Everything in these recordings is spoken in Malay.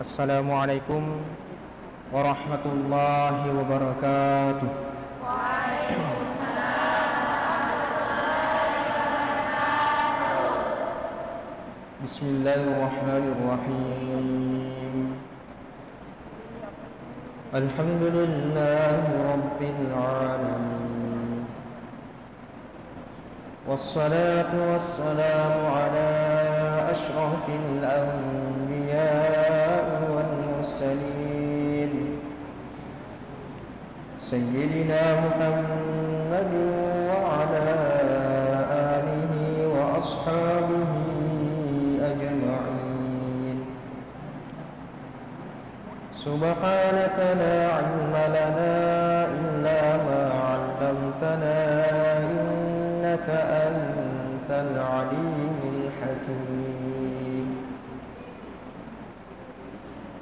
السلام عليكم ورحمة الله وبركاته. بسم الله الرحمن الرحيم. الحمد لله رب العالمين. والصلاة والسلام على أشرف الأنبياء والمرسلين سيدنا محمد وعلى آله وأصحابه أجمعين. سبحانك لا علم لنا إلا ما علمتنا إنك أنت العليم الحكيم.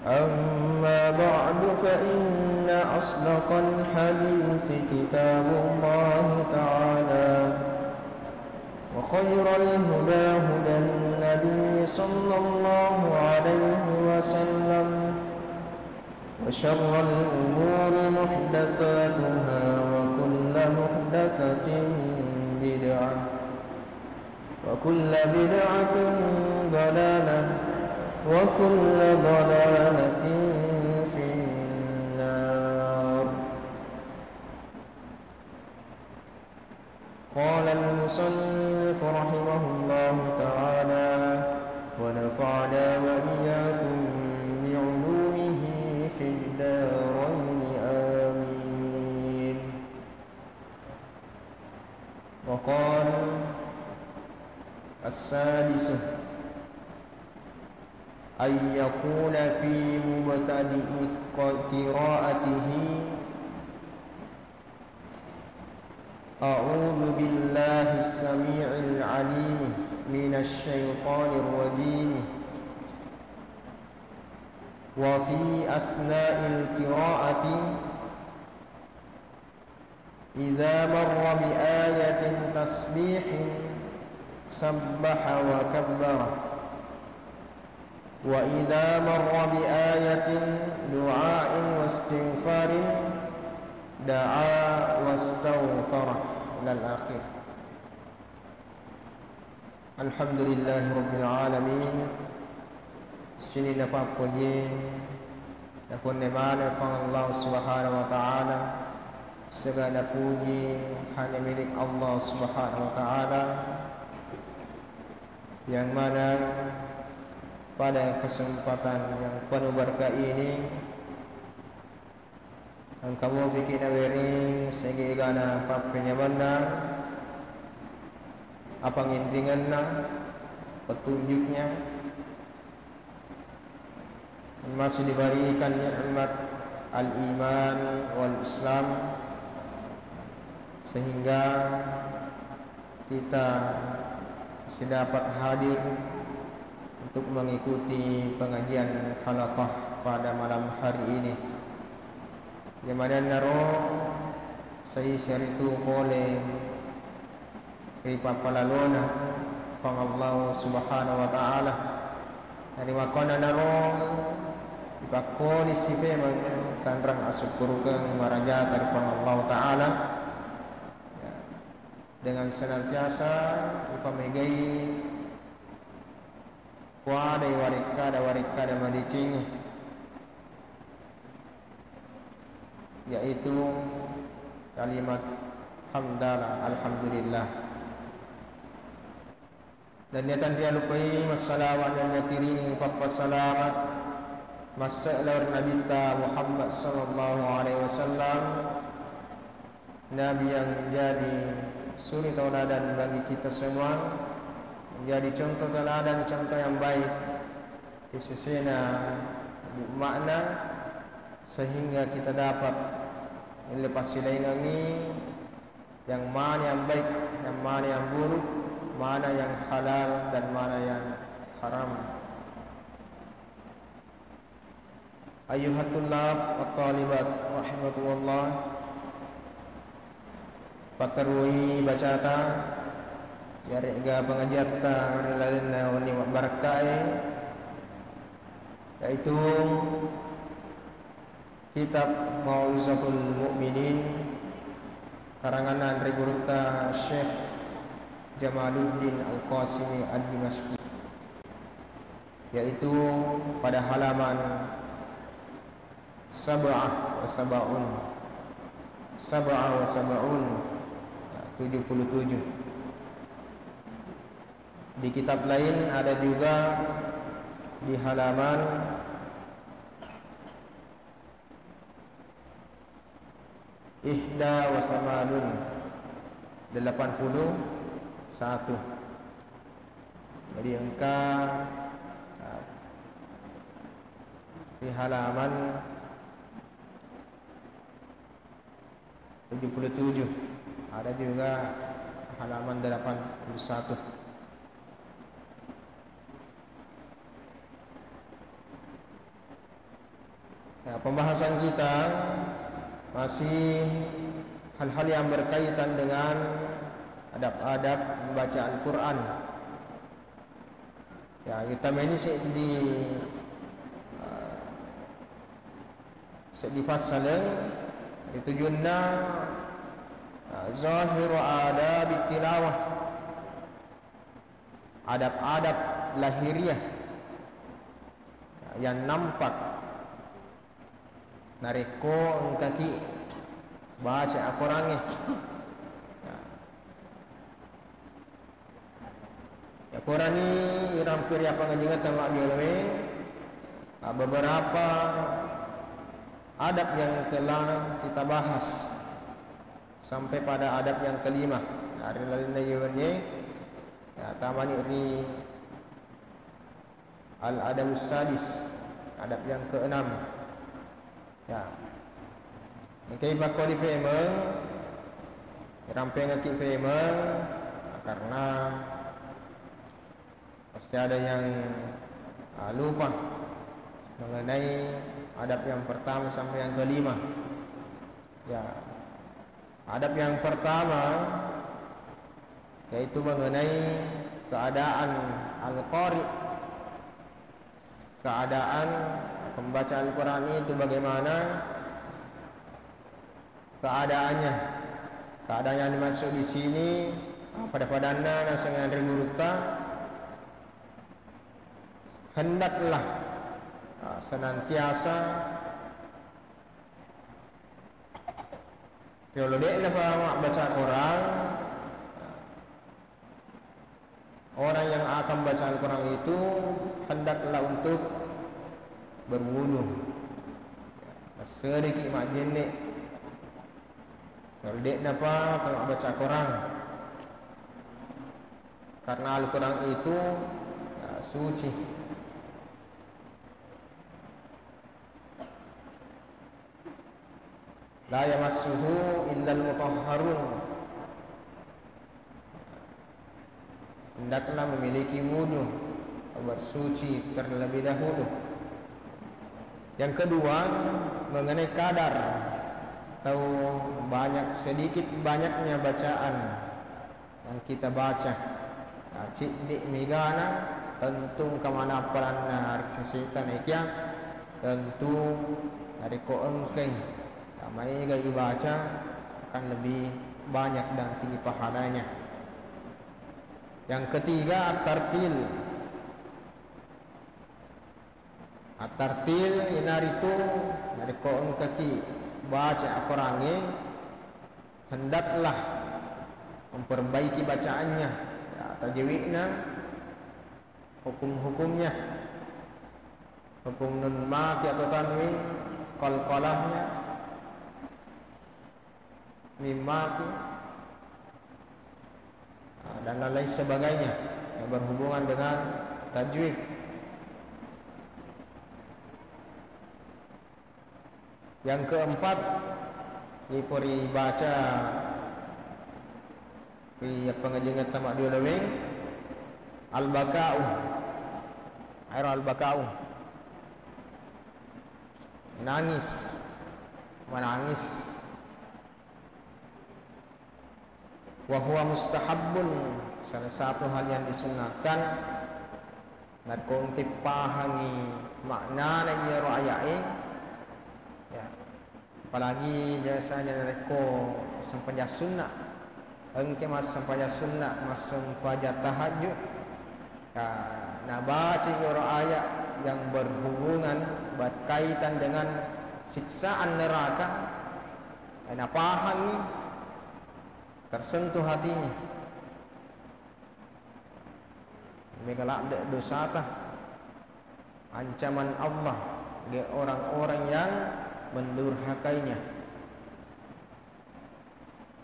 أما بعد فإن أصدق الحديث كتاب الله تعالى وخير الهدى هدى النبي صلى الله عليه وسلم وشر الأمور محدثاتها وكل محدثة بدعة وكل بدعة ضلالة وكل ضلالة في النار. قال المصنف رحمه الله تعالى ونفعنا وإياكم بعلومه في الدارين. آمين. وقال السادسة أن يقول في مبتدئ قراءته. أعوذ بالله السميع العليم من الشيطان الرجيم. وفي أثناء القراءة إذا مر بآية تسبيح سبح وكبر. وإذا مر بآية دعاء واستغفار دعا واستغفر إلى الآخر الحمد لله رب العالمين. سيني نفاقني نفون نمال فان الله سبحانه وتعالى سبحان نفوجي حان ملك الله سبحانه وتعالى yang mana Pada kesempatan yang penuh berkah ini Ang kamu fikir na bering Segi igana papanya banda Apa ngintingan na Petunjuknya masih diberikan nikmat al-iman wal islam sehingga kita masih dapat hadir untuk mengikuti pengajian halaqah pada malam hari ini. Yang mana naro saya share itu Ripa Palalona. Fang Allah subhanahu wa ta'ala. Dari makona naro Fakoni sife tanrang asukuru ke maraja tarifan Allah Ta'ala. Ya. Dengan senantiasa Ifa Fuadai warika da warika da madicing Yaitu Kalimat Hamdalah Alhamdulillah. Dan dia tanpa lupai Masalawat dan yatirini Papa salamat Masalah Nabi Muhammad sallallahu alaihi wasallam Nabi yang menjadi suri tauladan bagi kita semua menjadi contoh teladan contoh yang baik. Di sisi makna sehingga kita dapat lepas silai ini yang mana yang baik yang mana yang buruk mana yang halal dan mana yang haram. Ayuhatullah wa talibat rahimahullah Fatarwi bacata Fatarwi bacata Yari ga pengajian ta Rilalina wani barakai yaitu kitab Mau'izatul Mukminin karangan Andre Syekh Jamaluddin Al-Qasimi Ad-Dimashqi. Yaitu pada halaman Sab'ah wa Sab'un. Sab'ah wa Sab'un 77 Di kitab lain ada juga di halaman Ihda wa Samanun 81 Jadi engkau di halaman 77 ada juga halaman 81 ya, pembahasan kita masih hal-hal yang berkaitan dengan adab-adab membaca Al-Quran ya kita ini di difassala ditujuanna zahir adab tilawah. Adab-adab lahiriah. Yang nampak nareko kaki. Baca Al-Quran Ya. Quran ni rampir apa ngajengan tamak dia beberapa adab yang telah kita bahas. Sampai pada adab yang kelima. Hari lalu ni ya tamani ni al adab sadis. Adab yang keenam ya Mungkin bakal di famous Ramping nanti famous Karena Pasti ada yang uh, Lupa Mengenai adab yang pertama sampai yang kelima. Ya. Adab yang pertama yaitu mengenai keadaan al-qari. Keadaan pembaca Al-Qur'an itu bagaimana? Keadaannya. Keadaan yang dimaksud di sini pada padanna nasangan riburuta hendaklah Ah, senantiasa kalau dia nak faham baca Quran orang yang akan baca Al-Quran itu hendaklah untuk berwudu sedikit mak jenik. Kalau dia nak faham baca Quran. Karena Al-Quran itu ya, suci. La yamassuhu illa al-mutahharun hendaklah memiliki wudu bersuci terlebih dahulu yang kedua mengenai kadar atau banyak sedikit banyaknya bacaan yang kita baca cik dik migana tentu kemana peran hari sesitan ikia tentu dari koengkeng Ramai gaya baca akan lebih banyak dan tinggi pahalanya. Yang ketiga tartil. At-tartil inar itu dari koon kaki baca Al-Quran hendaklah memperbaiki bacaannya. Ya, tajwidnya hukum-hukumnya. Hukum nun mati atau tanwin qalqalahnya mimma itu ah, dan lain sebagainya yang berhubungan dengan tajwid yang keempat Ipuri baca. Di pengajian tamak dia lebih al-bakau air al-bakau nangis. Menangis Wahwa mustahabun Salah satu hal yang disunahkan. Nak konti pahangi makna na ia ro ayat eh apalagi jasanya mereka sampai sunnah engke masa sampai sunnah masa sampai tahajud. Ya nak baca ia ro ayat yang berhubungan berkaitan dengan siksaan neraka. Nak paham ni? Tersentuh hatinya mereka lak dosa tah. Ancaman Allah. Bagi orang-orang yang mendurhakainya.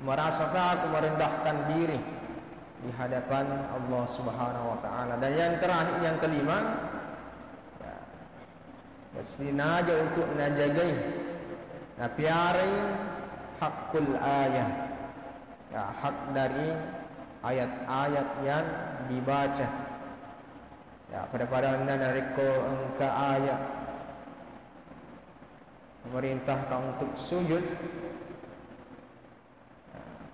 Merasa aku merendahkan diri di hadapan Allah Subhanahu wa taala. Dan yang terakhir yang kelima ya mesti naja untuk najagai nafiari hakul ayat ya hak dari ayat-ayat yang dibaca. Ya pada pada anda nariko engka ayat memerintahkan untuk sujud.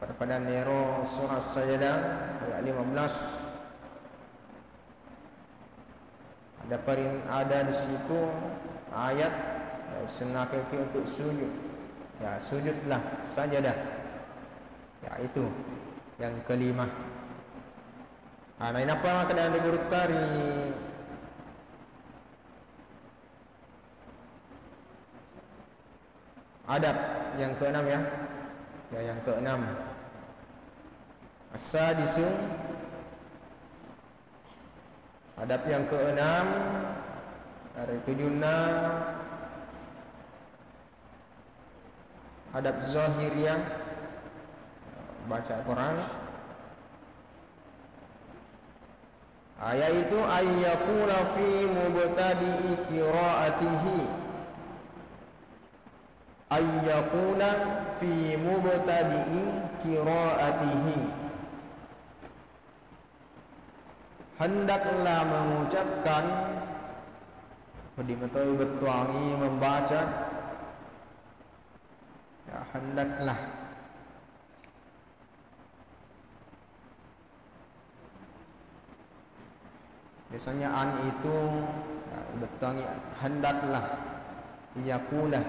Pada nero surah sajadah ayat 15 ada perin ada di situ ayat ya, senakil untuk sujud. Ya sujudlah sajadah ya itu yang kelima Ha, lain apa kena ada berutari Adab. Yang keenam ya. Ya yang keenam. Asadisu Adab yang keenam. Dari tujuhna Adab zahiriyah. Baca Quran. Ayat itu ayyakuna fi mubtadi'i qira'atihi ayyakuna fi mubtadi'i qira'atihi. Hendaklah mengucapkan betul bertuangi membaca. Ya hendaklah. Biasanya an itu ya, betul hendaklah. Yakulah.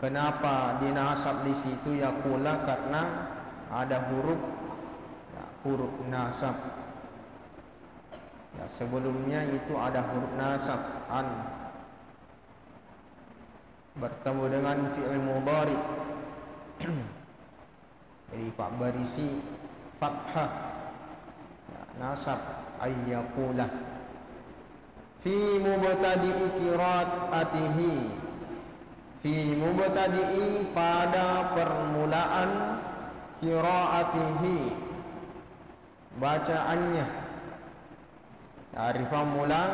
Ya, kenapa dinasab di situ? Yakulah karena ada huruf. Ya, huruf nasab. Ya, sebelumnya itu ada huruf nasab an. Bertemu dengan fi'il mudhari. Jadi fa berisi fathah. Ya, nasab ayyakula fi mubtadi'i qiraatihi fi mubtadi'i pada permulaan qiraatihi. Bacaannya. Arifan mulang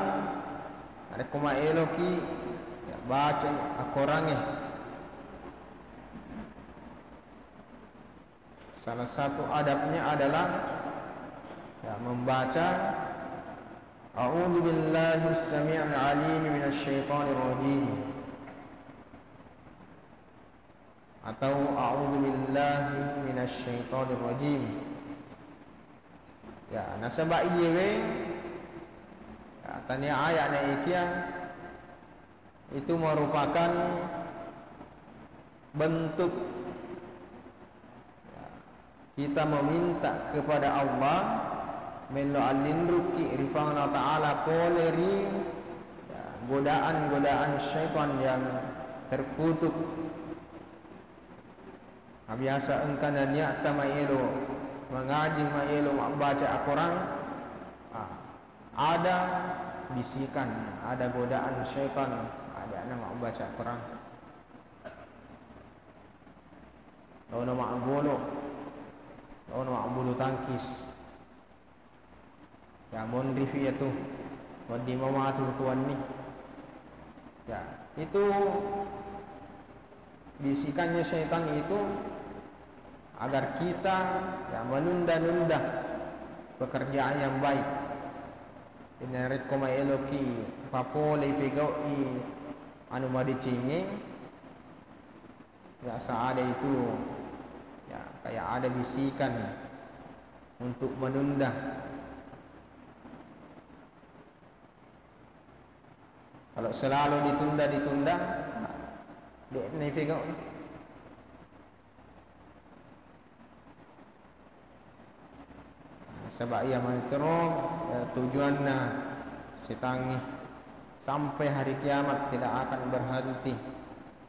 ada kuma eloki. Ya, baca akorangnya. Salah satu adabnya adalah ya, membaca A'udzu billahi as-sami'il 'alim minasy syaithanir rajim atau a'udzu billahi minasy syaithanir rajim ya nasabah ieu we ya tanya ayat na ikia itu merupakan bentuk ya, kita meminta kepada Allah melo alin ruki rifana taala poleri ya, godaan-godaan syaitan yang terkutuk biasa engkau dan niat maelo mengaji maelo membaca Al-Quran. Ada bisikan ada godaan syaitan. Ada nama membaca Al-Quran. Lalu nama bulu Lalu nama bulu tangkis. Ya mon review itu Wadi mama tu tuan ni. Ya Itu Bisikannya syaitan itu Agar kita ya, Menunda-nunda Pekerjaan yang baik. Ini rekoma eloki Papo lefegau Anu madi cingi Ya ada itu. Ya kayak ada bisikan Untuk menunda. Kalau selalu ditunda-ditunda, dia ni figure ni. Sebab ia terus ya, tujuannya setangi sampai hari kiamat tidak akan berhenti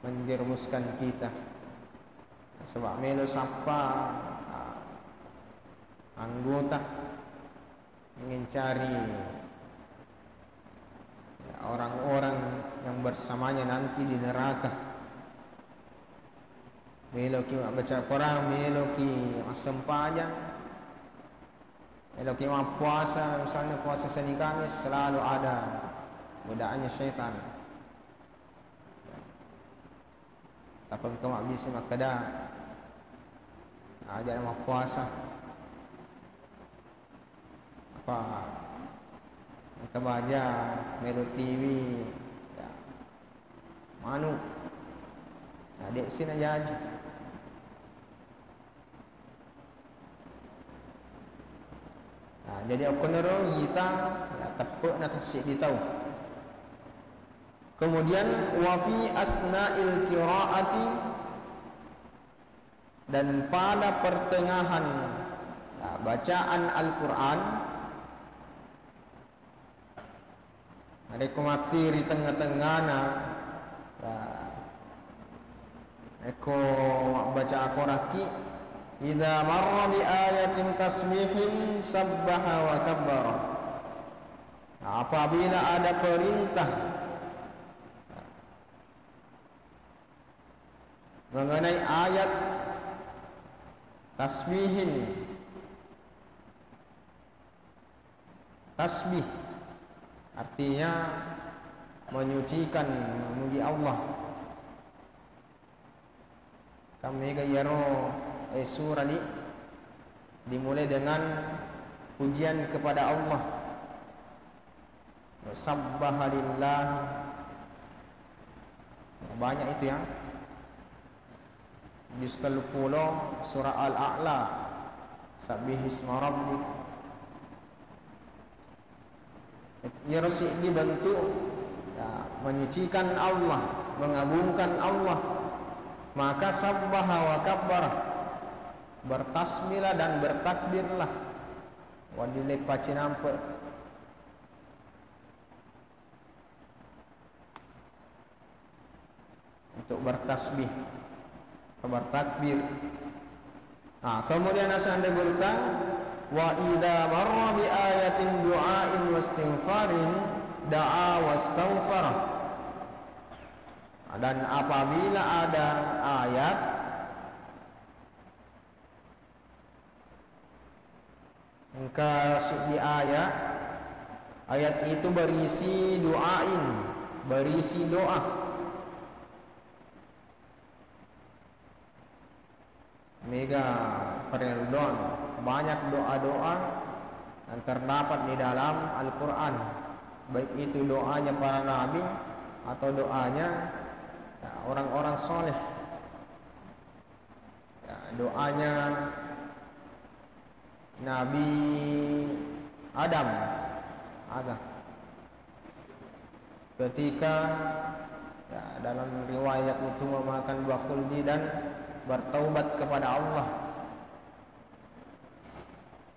menjerumuskan kita. Sebab melo siapa anggota ingin cari ya, orang-orang yang bersamanya nanti di neraka. Melo ki baca Quran, melo ki sempaja. Melo ki puasa, misalnya puasa Senin Kamis selalu ada godaannya syaitan. Tapi kau bisa makada ada nama puasa apa kita baca Melo TV ya. Manu Adik sini aja aja nah, Jadi aku nero kita ya, Tepuk nak kasih dia tahu Kemudian Wafi asna'il kira'ati Dan pada pertengahan ya, Bacaan Al-Quran Ada kumati di tengah-tengah na Eko baca aku raki Iza marra bi ayatin tasmihin Sabbaha wa kabbara Apabila ada perintah. Mengenai ayat Tasmihin Tasbih. Artinya menyucikan memuji Allah. Kami gayaro eh, surah ini dimulai dengan pujian kepada Allah. Sabbaha lillah. Banyak itu ya. Juz 30 surah Al-A'la. Sabbihisma rabbika Ya Rasul dibantu ya, menyucikan Allah, mengagungkan Allah. Maka sabbaha wa kabbar bertasmilah dan bertakbirlah. Wadile pacinampe untuk bertasbih, bertakbir. Nah, kemudian asal anda bertak, wa idza marra bi ayatin du'ain wastighfarin da'a wastaghfara dan apabila ada ayat engkau di ayat. Ayat itu berisi du'ain berisi doa. Mega Ferdinand banyak doa-doa yang terdapat di dalam Al-Quran. Baik itu doanya para nabi Atau doanya ya, orang-orang ya, soleh. Ya, Doanya Nabi Adam. Aga. Ketika ya, dalam riwayat itu memakan buah kuldi dan bertaubat kepada Allah.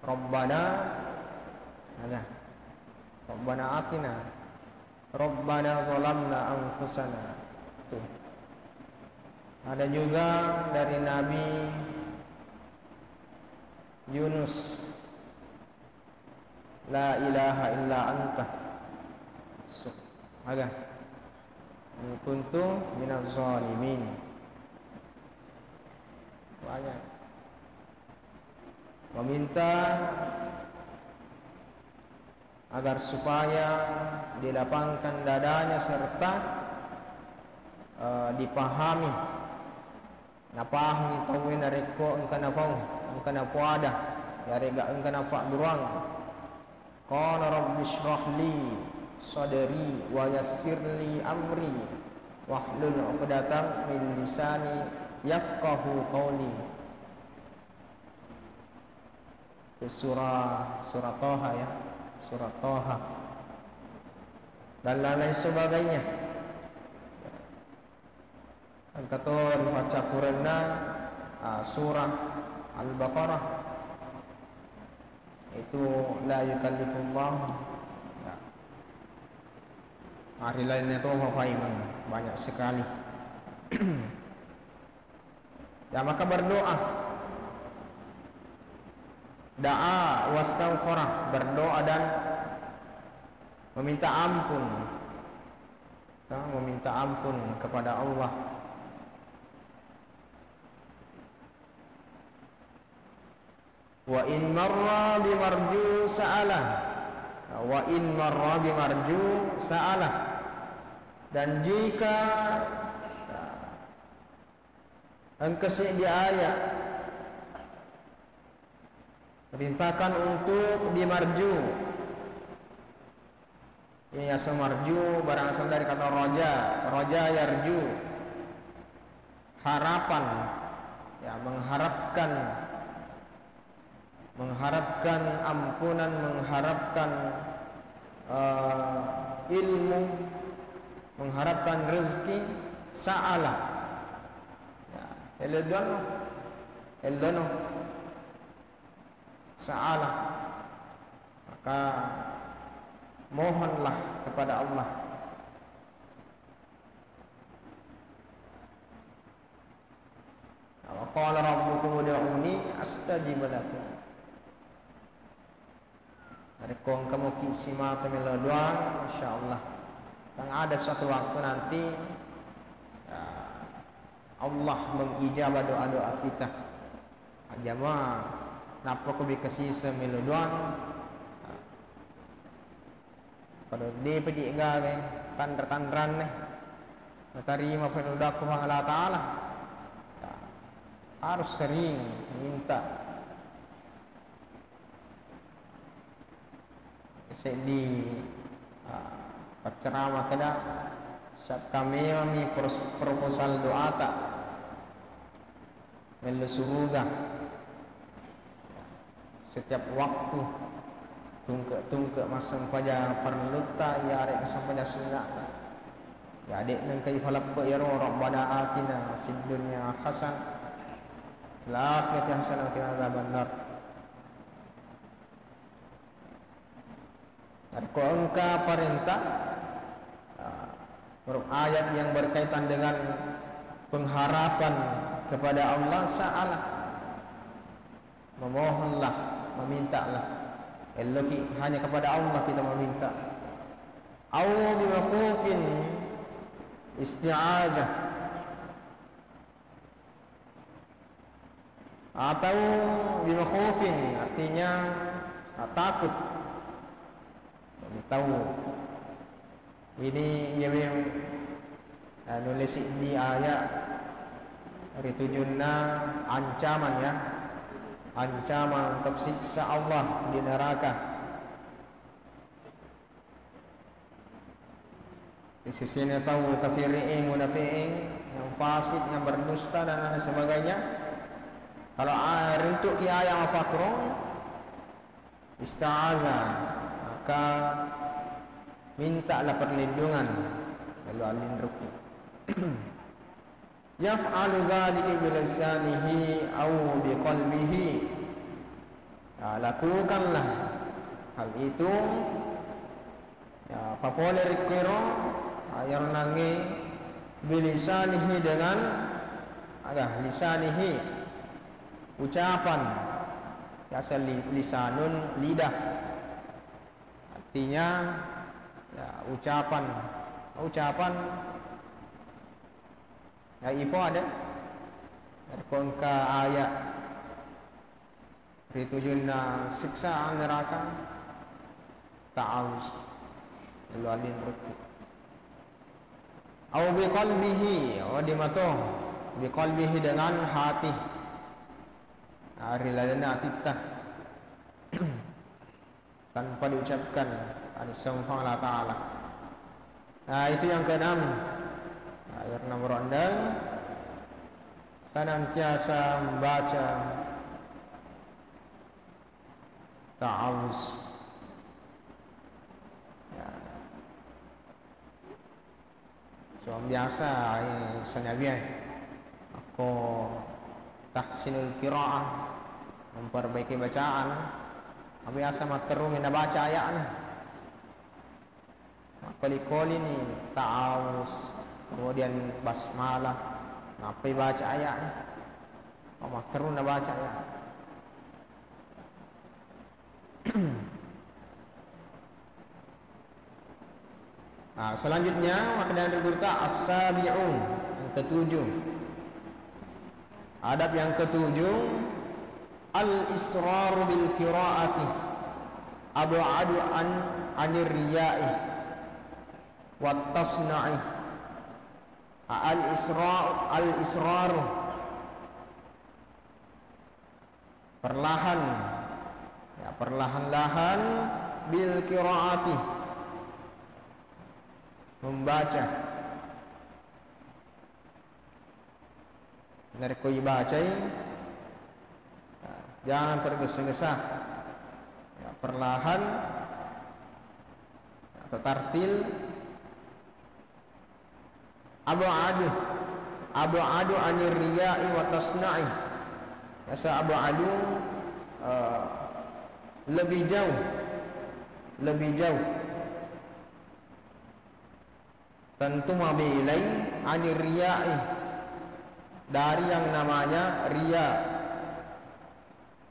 Rabbana ada. Rabbana atina. Rabbana zalamna anfusana. Ada juga dari Nabi Yunus. La ilaha illa anta. Ada. Kuntu minaz zalimin. Banyak. Meminta agar supaya dilapangkan dadanya serta uh, dipahami. Napahami tahu na reko ang kanafong ang kanafuada yari ga ang kanafa durang. Qala rabbi shrah li sadri wa yassir li amri. Wahlul 'uqdatam min lisani yafqahu qawli. Surah surah Toha ya. Surah Toha dan lain sebagainya. Dan kata baca Quran uh, surah Al-Baqarah. Itu la yukallifullah. Ya. hari lainnya itu fahim banyak sekali. Ya maka berdoa. Da'a wastaghfara berdoa dan meminta ampun. Ya, meminta ampun kepada Allah wa in marra bi marju sa'alah. Wa in marra bi marju sa'alah. Dan jika engkau di ayat perintahkan untuk dimarju ya semarju barang asal dari kata roja. Roja yarju. Harapan ya mengharapkan mengharapkan ampunan, mengharapkan uh, ilmu, mengharapkan rezeki, sa'ala. Ya, eledono, eledono, sa'ala. Maka mohonlah kepada Allah. Qala rabbukum ud'uni astajib lakum. Rekong kamu kisima kami doa, masya Allah. Dan ada suatu waktu nanti ya, Allah mengijabah doa doa kita. Jamaah, napa kau bikasi semilu doa? Kalau dia pergi enggak kan, tandar tandran nih. Terima doa Allah Taala. Ya, harus sering minta di uh, ceramah kada saat kami kami proposal doa tak? Melu suruga setiap waktu tungke tungke masang pada perlu tak ya arek masang pada sunat ya adik nang kai falak pa ya rabbana atina fid dunya hasan akhirati hasan wa qina adzabannar Dan engkau perintah? Huruf ayat yang berkaitan dengan Pengharapan kepada Allah Sa'alah Memohonlah Memintalah. Eloki hanya kepada Allah kita meminta. Awu bimakhufin Isti'azah. Atau bimakhufin Artinya Takut tahu. Ini dia yang uh, nulis di ayat dari ancaman ya. Ancaman untuk siksa Allah di neraka. Di sisi ini tahu kafiriin munafiin yang fasik yang berdusta dan lain sebagainya. Kalau rintuk ki ayat mafakro ista'azah maka mintalah perlindungan. Lalu alin ruku yaf'alu zalika bi lisanihi aw bi qalbihi ya, lakukanlah hal itu. Ya fafole rikiro ayar nangi bilisanihi dengan ada lisanihi ucapan. Ya lisanun lidah. Artinya ya, ucapan. Ucapan. Ya ifo ada? Dari kongka ayat. Ditujunna siksa neraka. Ta'awus lalu alin rukuk au bi qalbihi. Wa di mato bi qalbihi dengan hati. Hari lalana titah. Tanpa diucapkan wa taala. Nah, itu yang keenam. Ayat nomor 6 senantiasa membaca ta'awuz. Ya. So biasa eh, misalnya biar aku tahsinul qiraah memperbaiki bacaan biasa materu mina baca ayatnya kali-kali ni ta'awus kemudian basmalah. Ngapai baca ayatnya oh materu nak baca ayat. Nah, selanjutnya makna yang berkata as-sabi'un yang ketujuh. Adab yang ketujuh al-israr bil qira'ati ab'adu an anir riya'i wa tasna'i al-israr perlahan. Ya perlahan-lahan bil qira'ati. membaca. Narkoi baca Jangan tergesa-gesa. Ya, Perlahan. Atau tartil Abu adu. Abu adu anir riya'i wa tasna'i. Yasa Abu adu uh, Lebih jauh. Lebih jauh. Tentu mabilai Anir riya'i. Dari yang namanya riya'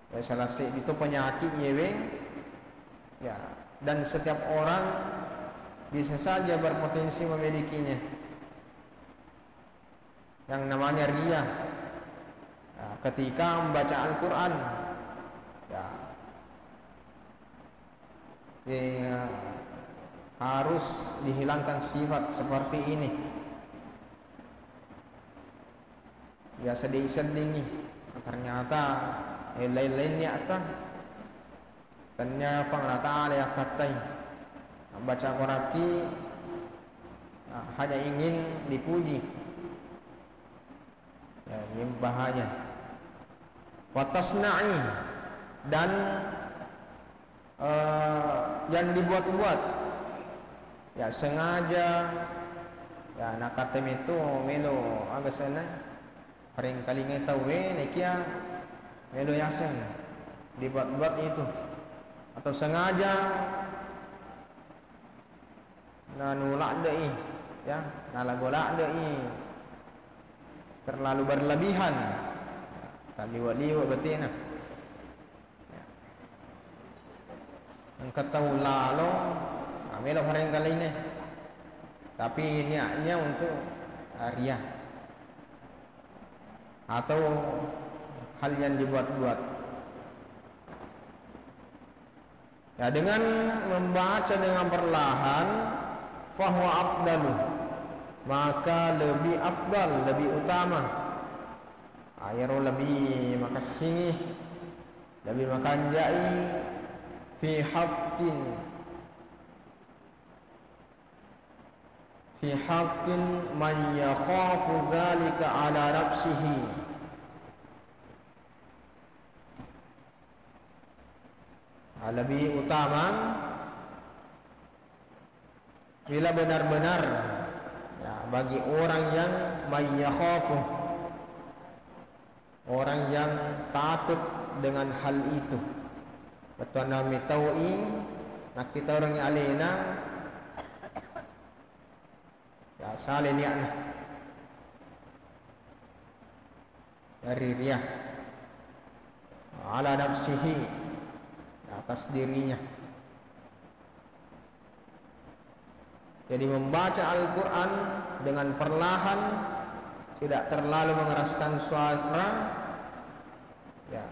Ya, salah itu penyakit yewe. Ya, dan setiap orang bisa saja berpotensi memilikinya. Yang namanya ria. Ya, ketika membaca Al-Quran, ya, ya, harus dihilangkan sifat seperti ini. Biasa diisenlingi. Ternyata yang lain-lainnya atas Tanya Allah Ta'ala katai Baca ah, Hanya ingin dipuji ya, Ini bahaya. Watasna'i. Dan uh, Yang dibuat-buat. Ya sengaja. Ya nak kata itu Melo agak sana Paling kali ngai tahu eh Nekia Melo yasin. Dibuat-buat itu. Atau sengaja. Nanulak dei ya nalagolak dei terlalu berlebihan. Tadi wali betina ya. engkau tahu lalu amelo fareng kali ini tapi niatnya untuk ria atau hal yang dibuat-buat. Ya dengan membaca dengan perlahan fahuwa afdalu maka lebih afdal lebih utama. Air lebih maka singih lebih makan jai fi haqqin fi haqqin man yakhafu zalika ala nafsihi. Ah, lebih utama bila benar-benar bagi orang yang mayyakhafu orang yang takut dengan hal itu. Betul nami taui nak kita orang yang alena ya salih niatnya dari riyah ala nafsihi. Atas dirinya. Jadi membaca Al-Quran dengan perlahan, tidak terlalu mengeraskan suara. Ya.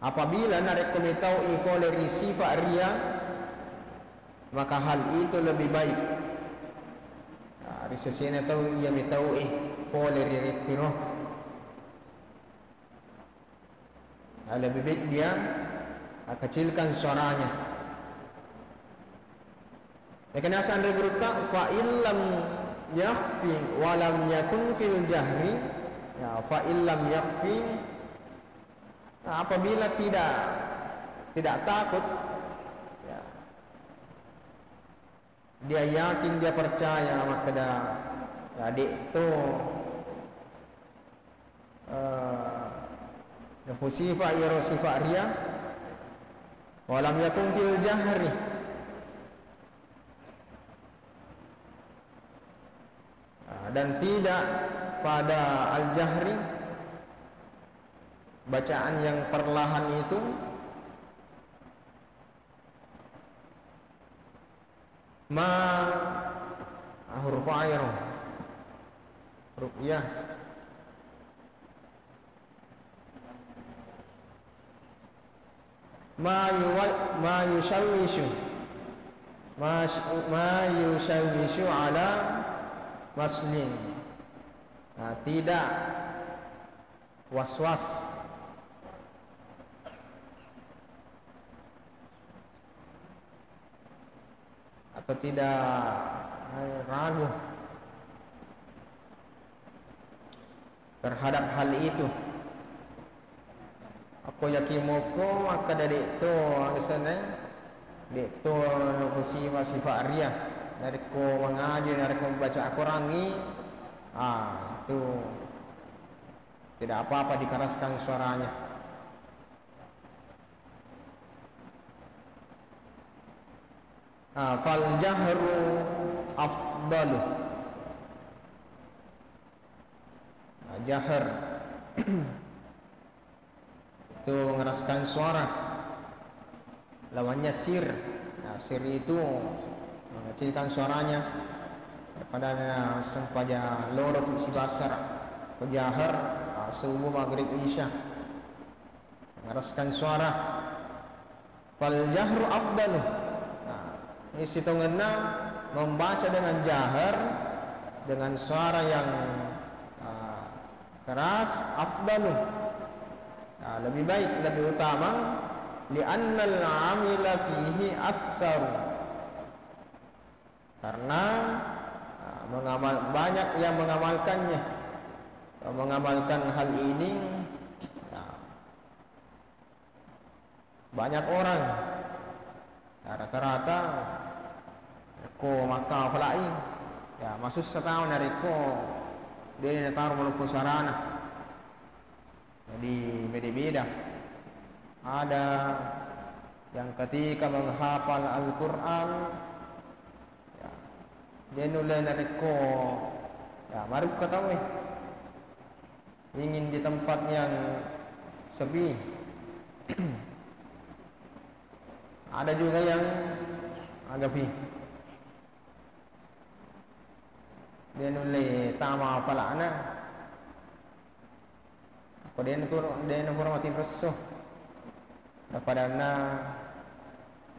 Apabila narik komitau iko leri sifat ria, maka hal itu lebih baik. Ya, Risesina tahu ia mitau eh, fole leri tiro. Ya, lebih baik dia kecilkan suaranya. Ya kena dari berita fa illam yakhfi wa lam yakun fil jahri ya fa illam yakhfi nah, apabila tidak tidak takut. ya, dia yakin dia percaya maka dah adik tu uh, sifat ya sifat ria. Walam yakun fil jahri uh, dan tidak pada al-jahri bacaan yang perlahan itu ma huruf air ruqyah ma yuwal ma yushawishu ma ma yushawishu ala maslin nah, tidak. Was-was. Atau tidak. Ragu. Terhadap hal itu. Aku yakin moko maka dari itu sana. Itu nufusi sifat ria dari ko mengaji dari ko membaca Al-Quran ni. Ah itu tidak apa-apa dikeraskan suaranya. Ah fal jahru afdalu. Jahar. Itu mengeraskan suara. Lawannya sir. Nah, sir itu mengecilkan suaranya. Pada sempaja loro isi basar. Jahar ah, subuh maghrib isya. Mengeraskan suara. Fal jahru afdalu. Nah, ini situ membaca dengan jahar dengan suara yang keras afdalu. Nah, lebih baik lebih utama li'anna al-amila fihi aksar karena nah, mengamal banyak yang mengamalkannya. Mengamalkan hal ini nah, banyak orang. Rata-rata ko maka falai. Ya maksud setahun dari ko dia nak taruh mulut fusarana. Jadi beda-beda ada yang ketika menghafal Al-Quran ya, dia nulis nariko ya baru ketahui ingin di tempat yang sepi. Ada juga yang agak fi dia nulis tama falana apa dia nutur dia nutur mati resuh daripada na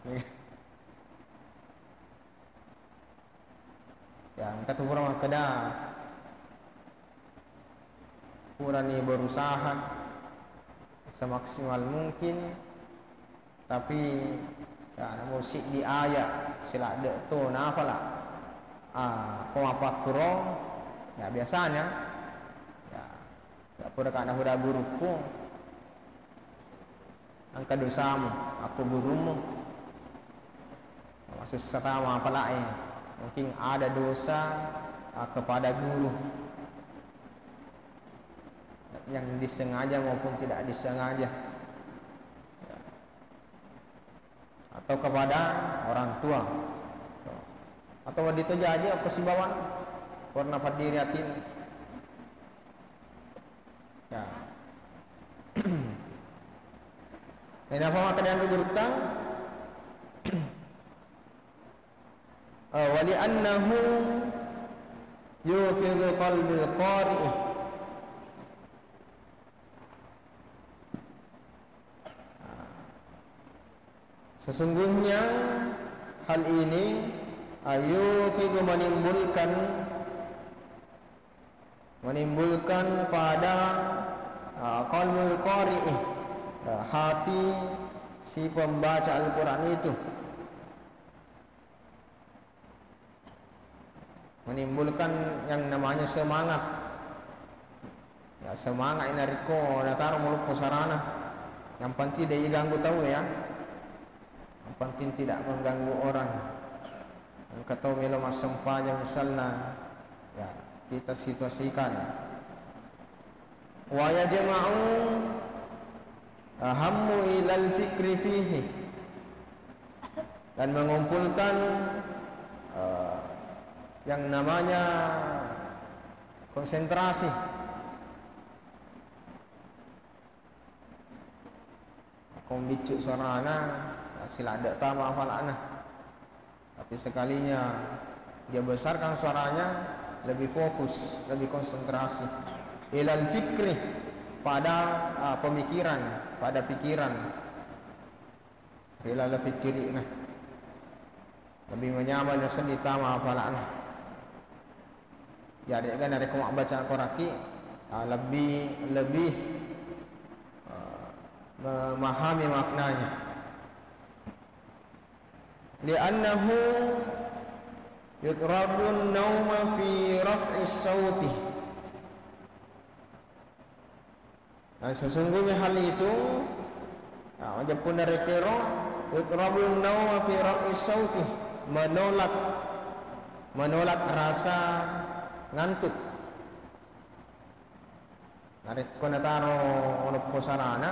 yang kata orang kena kurang ni berusaha semaksimal mungkin. Tapi ya, musik di ayat silap dek tu nafalah ah apa kurang ya biasanya ya ya pura kana hura guruku angka dosamu aku gurumu maksud sama falai mungkin ada dosa uh, kepada guru. Yang disengaja maupun tidak disengaja. Atau kepada orang tua. Atau wanita jaja apa si bawan warna fadiri yatim ya. Ini apa maka dan uh, Wali annahu Yukidhu qalbil qari Sesungguhnya Hal ini ayu kita menimbulkan menimbulkan pada uh, qalbul qari'ih uh, hati si pembaca Al-Quran itu menimbulkan yang namanya semangat. Ya semangat ini riko datang mulut pusarana. Yang penting dia ganggu tahu ya. Yang penting tidak mengganggu orang. Kata mila masam panjang misalnya ya kita situasikan. Wa yajma'u ahammu ilal fikri fihi. Dan mengumpulkan yang namanya konsentrasi. Aku bicu suara anak sila ada tama hafal anak tapi sekalinya dia besarkan suaranya lebih fokus lebih konsentrasi. Ilal fikri pada uh, pemikiran pada pikiran ilal fikri nah. Lebih menyaman sendiri tama hafal anak jadi kan ada kau baca Al-Qur'an. Uh, lebih lebih uh, memahami maknanya. Li'annahu yutrabun nauma fi raf'i sauti nah, sesungguhnya hal itu nah, macam pun dari kira yutrabun nauma fi raf'i sauti menolak menolak rasa ngantuk Narik ko taro ono po sarana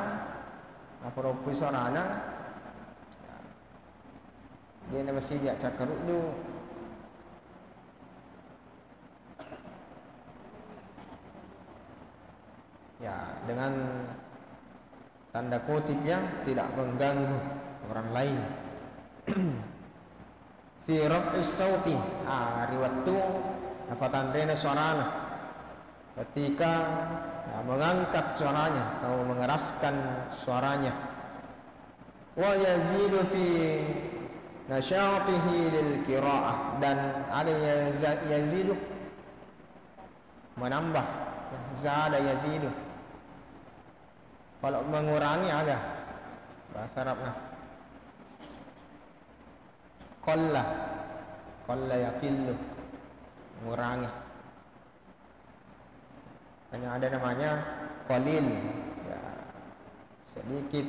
Napuro po sarana Dia na masih cakar dulu Ya dengan tanda kutip yang tidak mengganggu orang lain. Fi raf'is sauti ah riwayat Nafatan rena suaranya. Ketika ya, mengangkat suaranya Atau mengeraskan suaranya. Wa yazidu fi nasyatihi lil kira'ah Dan ada yazidu. Menambah. Zada yazidu. Kalau mengurangi ada Bahasa Arabnya. Qalla. Qalla yakillu mengurangi hanya ada namanya qalil ya sedikit.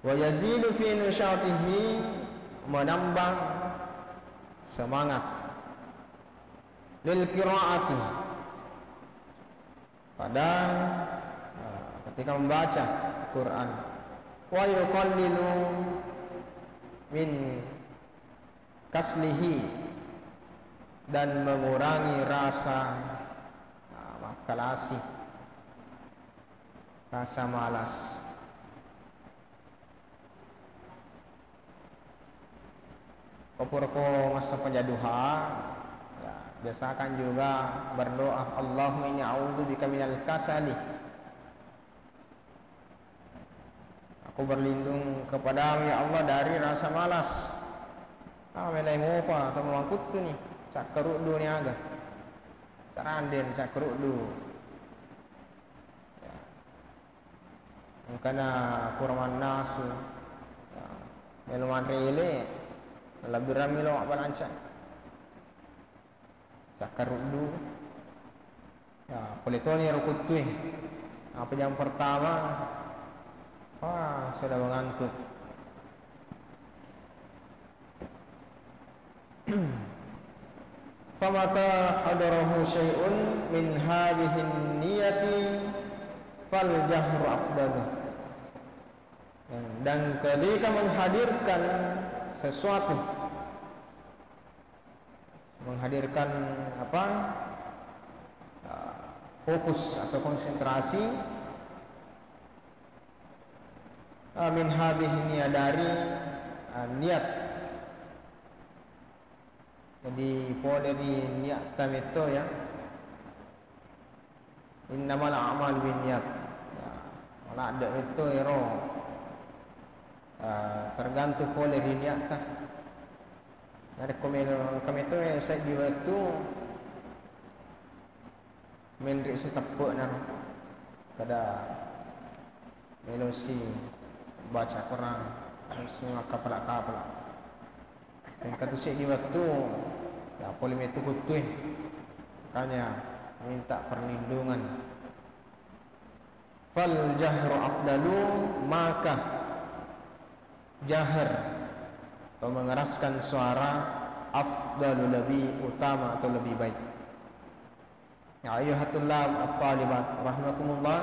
Wa yazidu fi nashatihi menambah semangat. Lil qiraati. Pada uh, ketika membaca Quran. Wa yuqallilu min kaslihi dan mengurangi rasa uh, kalasi rasa malas. Kepurko masa penjaduha ya, Biasakan juga berdoa Allahumma inni a'udhu bika minal kasali. Aku berlindung kepada ya Allah dari rasa malas. Ah, melai mufa atau mangkut tu ni cakruk du ni aga caranden cakruk du. Ya. kana furman nasu ya. meluman rele. Lebih ramai lo apa lancar. Cakruk du. Ya politoni rukut apa yang pertama? Ah sudah mengantuk فمتى حضره شيء من هذه النية فالجهر أفضل dan ketika menghadirkan sesuatu menghadirkan apa fokus atau konsentrasi min hadhihi dari niat jadi po dari niat tam itu ya. Innamal a'mal bin niat. Ya. Kalau ada itu ero. Tergantung po dari niat ta. Ada komen itu ya saya di waktu menrik tepuk nang pada melosi baca Quran semua kafala kafala. Dan kata si di waktu Ya, boleh itu kutuin. Makanya minta perlindungan. Fal jahru afdalu maka jahar atau mengeraskan suara afdalu lebih utama atau lebih baik. Ya ayuhatullah at-talibat rahimakumullah.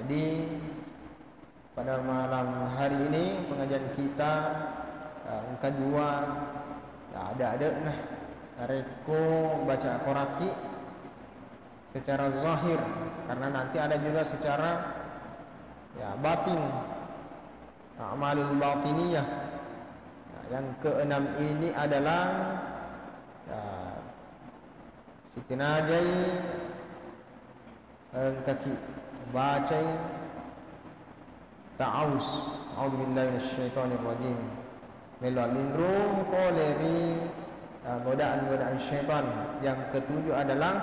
Jadi pada malam hari ini pengajian kita yang kedua ya ada ada. Nah reko baca Qur'an secara zahir. Karena nanti ada juga secara ya batin. Amalul batiniyah. Ya, yang keenam ini adalah ya, Siti Najai kaki baca ta'awus a'udzu billahi minasyaitonir rajim melalui roh foleri uh, godaan-godaan syaitan. Yang ketujuh adalah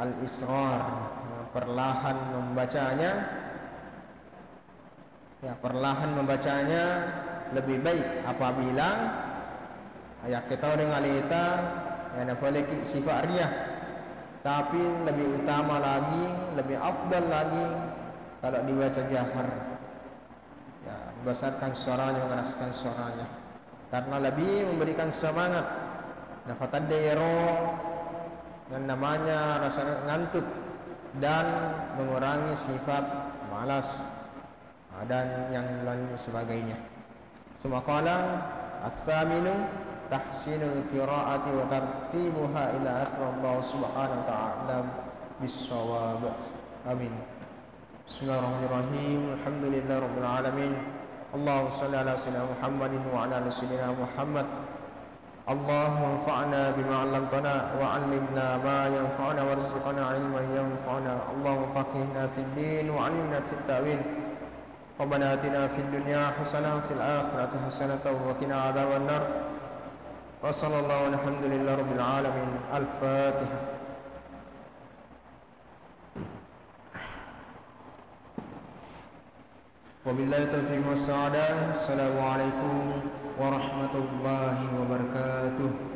al-israr perlahan membacanya. Ya perlahan membacanya lebih baik apabila ayat kita dengan alita yang nafaliki sifat riyah. Tapi lebih utama lagi lebih afdal lagi kalau dibaca jahar membesarkan suaranya mengeraskan suaranya karena lebih memberikan semangat nafatan dairo yang namanya rasa ngantuk dan mengurangi sifat malas dan yang lain sebagainya. Semua kala as-saminu tahsinul qiraati wa tartibuha ila akhir Allah subhanahu wa ta'ala bisawab. Amin. Bismillahirrahmanirrahim. Alhamdulillah rabbil alamin. Salli ala sayyidina Muhammadin wa ala ali sayyidina Muhammad. اللهم انفعنا بما علمتنا وعلمنا ما ينفعنا وارزقنا علما ينفعنا. اللهم فقهنا في الدين وعلمنا في التأويل. ربنا آتنا في الدنيا حسنة وفي الآخرة حسنة وقنا عذاب النار. وصلى الله والحمد لله رب العالمين. الفاتحة. Wabillahi taufiq wa sa'adah. Assalamualaikum warahmatullahi wabarakatuh.